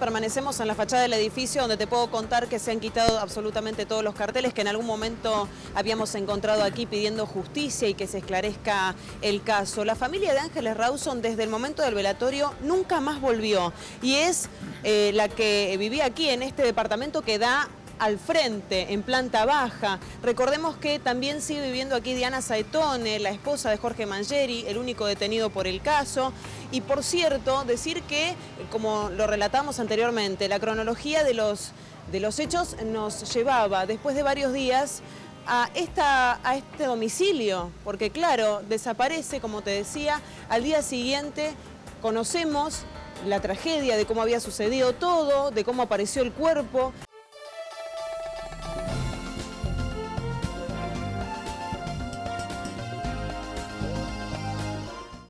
Permanecemos en la fachada del edificio donde te puedo contar que se han quitado absolutamente todos los carteles que en algún momento habíamos encontrado aquí pidiendo justicia y que se esclarezca el caso. La familia de Ángeles Rawson desde el momento del velatorio nunca más volvió y es eh, la que vivía aquí en este departamento que da al frente, en planta baja. Recordemos que también sigue viviendo aquí Diana Saetone, la esposa de Jorge Mangeri, el único detenido por el caso. Y por cierto, decir que, como lo relatamos anteriormente, la cronología de los, de los hechos nos llevaba, después de varios días, a, esta, a este domicilio, porque claro, desaparece, como te decía, al día siguiente conocemos la tragedia, de cómo había sucedido todo, de cómo apareció el cuerpo